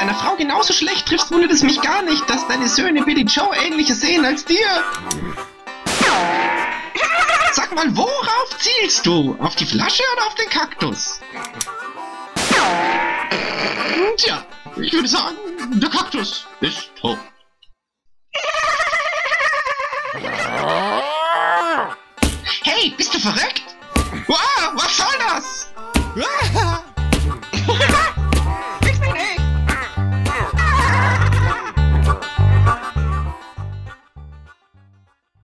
meiner Frau genauso schlecht triffst, wundert es mich gar nicht, dass deine Söhne Billy Joe ähnlicher sehen als dir. Sag mal, worauf zielst du? Auf die Flasche oder auf den Kaktus? Tja, ich würde sagen, der Kaktus ist tot. Hey, bist du verrückt? Wow!